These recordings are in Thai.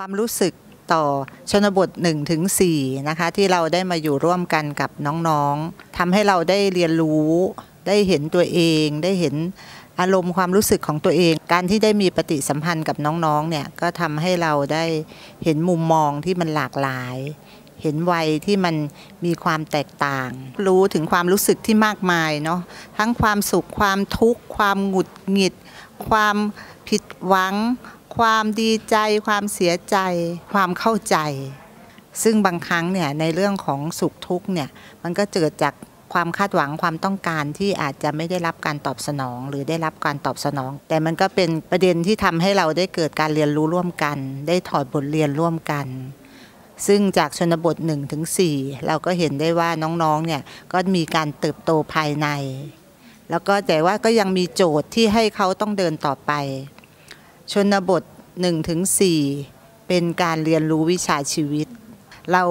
ความรู้สึกต่อชนบท1ถึง4นะคะที่เราได้มาอยู่ร่วมกันกับน้องๆทำให้เราได้เรียนรู้ ได้เห็นตัวเอง ได้เห็นอารมณ์ความรู้สึกของตัวเอง การที่ได้มีปฏิสัมพันธ์กับน้องๆเนี่ยก็ทำให้เราได้เห็นมุมมองที่มันหลากหลาย เห็นวัยที่มันมีความแตกต่าง รู้ถึงความรู้สึกที่มากมายเนาะทั้งความสุขความทุกข์ ความหงุดหงิด ความผิดหวัง ความดีใจความเสียใจ ความเข้าใจ ซึ่งบางครั้งเนี่ยในเรื่องของสุขทุกข์เนี่ยมันก็เกิดจากความคาดหวังความต้องการที่อาจจะไม่ได้รับการตอบสนอง หรือได้รับการตอบสนอง แต่มันก็เป็นประเด็นที่ทำให้เราได้เกิดการเรียนรู้ร่วมกัน ได้ถอดบทเรียนร่วมกัน ซึ่งจากชนบท1ถึง4เราก็เห็นได้ว่าน้องๆเนี่ยก็มีการเติบโตภายใน แล้วก็แต่ว่าก็ยังมีโจทย์ที่ให้เขาต้องเดินต่อไป ชนบท1ถึง4เป็นการเรียนรู้วิชาชีวิต เรา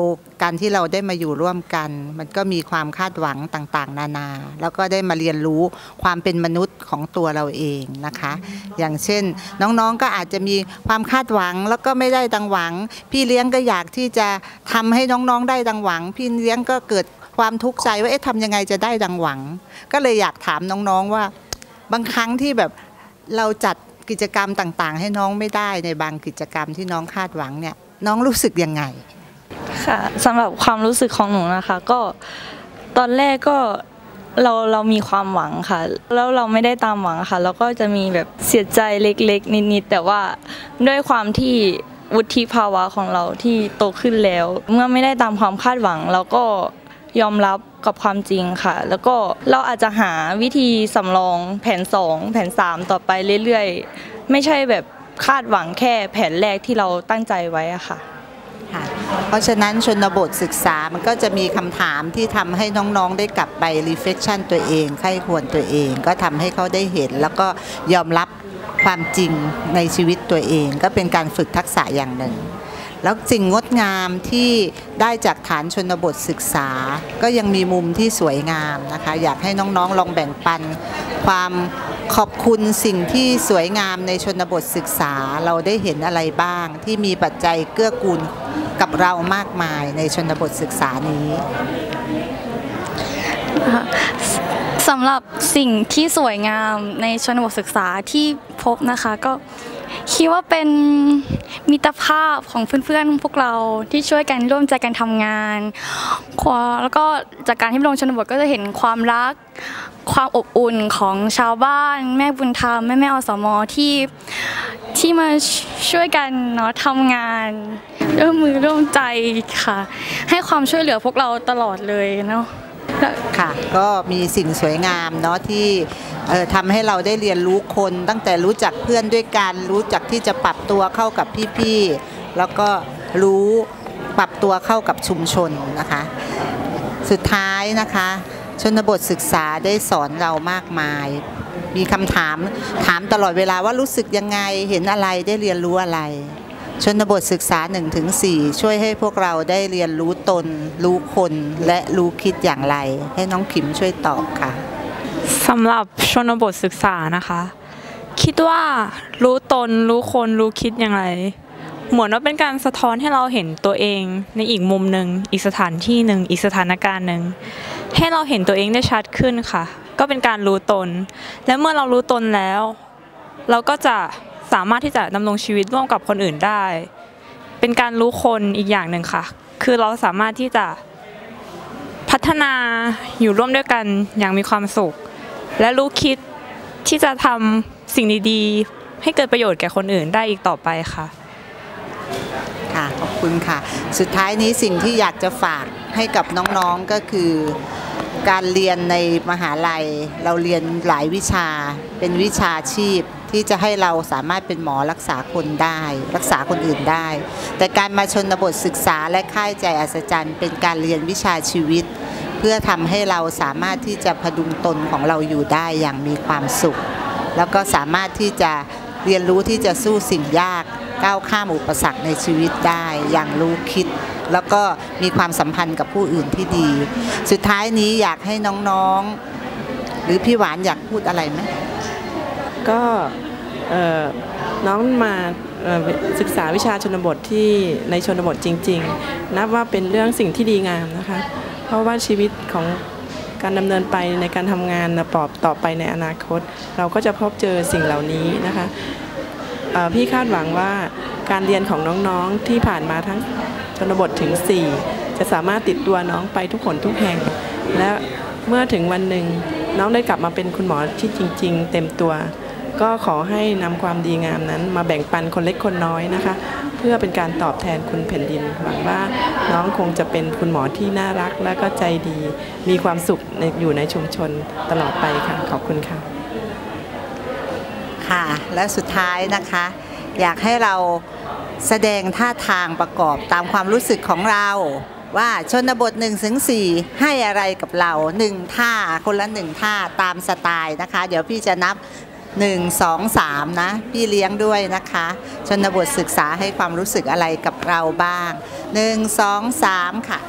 การที่เราได้มาอยู่ร่วมกัน มันก็มีความคาดหวังต่างๆ นานา แล้วก็ได้มาเรียนรู้ความเป็นมนุษย์ของตัวเราเองนะคะ อย่างเช่น น้องๆก็อาจจะมีความคาดหวังแล้วก็ไม่ได้ดังหวัง พี่เลี้ยงก็อยากที่จะทำให้น้องๆได้ดังหวัง พี่เลี้ยงก็เกิดความทุกข์ใจว่าเอ๊ะทำยังไงจะได้ดังหวัง ก็เลยอยากถามน้องๆว่า บางครั้งที่แบบเราจัด กิจกรรมต่างๆ ให้น้องไม่ได้ในบางกิจกรรมที่น้องคาดหวังเนี่ยน้องรู้สึกยังไง ค่ะสำหรับความรู้สึกของหนูนะคะ ก็ตอนแรกก็เราเรามีความหวังค่ะ แล้วเราไม่ได้ตามหวังค่ะเราก็จะมีแบบเสียใจเล็กๆ นิดๆแต่ว่าด้วยความที่วุฒิภาวะของเราที่โตขึ้นแล้ว เมื่อไม่ได้ตามความคาดหวังเราก็ ยอมรับกับความจริงค่ะ แล้วก็เราอาจจะหาวิธีสำรองแผน 2 แผน 3 ต่อไปเรื่อยๆ ไม่ใช่แบบคาดหวังแค่แผนแรกที่เราตั้งใจไว้อะค่ะเพราะฉะนั้นชนบทศึกษามันก็จะมีคำถามที่ทำให้น้องๆได้กลับไป reflection ตัวเองไข้ควรตัวเอง ก็ทำให้เขาได้เห็น แล้วก็ยอมรับความจริงในชีวิตตัวเอง ก็เป็นการฝึกทักษะอย่างหนึ่ง แล้วสิ่งงดงามที่ได้จากฐานชนบทศึกษา ก็ยังมีมุมที่สวยงามนะคะ อยากให้น้องๆลองแบ่งปัน ความขอบคุณสิ่งที่สวยงามในชนบทศึกษาเราได้เห็นอะไรบ้าง ที่มีปัจจัยเกื้อกูลกับเรามากมายในชนบทศึกษานี้สำหรับสิ่งที่สวยงามในชนบทศึกษาที่พบนะคะก็ คิดว่าเป็นมิตรภาพของเพื่อนๆพวกเราที่ช่วยกันร่วมใจกันทำงานแล้วก็จากการที่ลงชนบทก็จะเห็นความรัก ความอบอุ่นของชาวบ้าน แม่บุญธรรมแม่แม่อสมอที่ที่มาช่วยกันเนาะทำงานร่วมมือร่วมใจค่ะ ให้ความช่วยเหลือพวกเราตลอดเลยเนาะ ค่ะก็มีสิ่งสวยงามเนาะที่ทำให้เราได้เรียนรู้คนตั้งแต่รู้จักเพื่อนด้วยกัน รู้จักที่จะปรับตัวเข้ากับพี่ๆแล้วก็รู้ปรับตัวเข้ากับชุมชนนะคะ สุดท้ายนะคะ ชนบทศึกษาได้สอนเรามากมาย มีคำถามถามตลอดเวลาว่ารู้สึกยังไงเห็นอะไรได้เรียนรู้อะไร ชนบทศึกษา 1-4 ช่วยให้พวกเราได้เรียนรู้ตน รู้คนและรู้คิดอย่างไร ให้น้องขิมช่วยตอบค่ะสำหรับชนบทศึกษานะคะ คิดว่ารู้ตน รู้คนรู้คิดอย่างไร เหมือนว่าเป็นการสะท้อนให้เราเห็นตัวเอง ในอีกมุมหนึ่งอีกสถานที่หนึ่งอีกสถานการณ์หนึ่งให้เราเห็นตัวเองได้ชัดขึ้นค่ะ ก็เป็นการรู้ตน และเมื่อเรารู้ตนแล้ว เราก็จะ สามารถที่จะดำรงชีวิตร่วมกับคนอื่นได้ เป็นการรู้คนอีกอย่างหนึ่งค่ะ คือเราสามารถที่จะพัฒนาอยู่ร่วมด้วยกันอย่างมีความสุข และรู้คิดที่จะทำสิ่งดีๆ ให้เกิดประโยชน์แก่คนอื่นได้อีกต่อไปค่ะค่ะขอบคุณค่ะ สุดท้ายนี้สิ่งที่อยากจะฝากให้กับน้องๆก็คือ การเรียนในมหาลัย เราเรียนหลายวิชา เป็นวิชาชีพที่จะให้เราสามารถเป็นหมอรักษาคนได้ รักษาคนอื่นได้ แต่การมาชนบทศึกษาและค่ายใจอัศจรรย์ เป็นการเรียนวิชาชีวิต เพื่อทำให้เราสามารถที่จะพดุงตนของเราอยู่ได้อย่างมีความสุข แล้วก็สามารถที่จะเรียนรู้ที่จะสู้สิ่งยากก้าวข้ามอุปสรรคในชีวิตได้อย่างรู้คิด แล้วก็มีความสัมพันธ์กับผู้อื่นที่ดี สุดท้ายนี้อยากให้น้องๆ หรือพี่หวานอยากพูดอะไรไหมก็น้องมาศึกษาวิชาชนบทที่ในชนบทจริง ๆ นับว่าเป็นเรื่องสิ่งที่ดีงามนะคะ เพราะว่าชีวิตของการดำเนินไปในการทำงานปอบต่อไปในอนาคต เราก็จะพบเจอสิ่งเหล่านี้นะคะพี่คาดหวังว่าการเรียนของน้องๆที่ผ่านมาทั้ง ชนบทถึง 4 จะสามารถติดตัวน้องไปทุกคนทุกแห่ง และเมื่อถึงวันหนึ่งน้องได้กลับมาเป็นคุณหมอที่จริง ๆ เต็มตัว ก็ขอให้นำความดีงามนั้น มาแบ่งปันคนเล็กคนน้อยนะคะ เพื่อเป็นการตอบแทนคุณแผ่นดินหวังว่าน้องคงจะเป็นคุณหมอที่น่ารักและก็ใจดี มีความสุขอยู่ในชุมชนตลอดไปค่ะขอบคุณค่ะ ค่ะและสุดท้ายนะคะ อยากให้เรา แสดงท่าทางประกอบตามความรู้สึกของเรา ว่าชนบท1นถึงสให้อะไรกับเราหนึ่งท่าคนละหนึ่งท่าตามสไตล์นะคะ เดี๋ยวพี่จะนับ 1 2 3 นะ พี่เลี้ยงด้วยนะคะ ชนบทศึกษาให้ความรู้สึกอะไรกับเราบ้าง 1 2 3 ค่ะ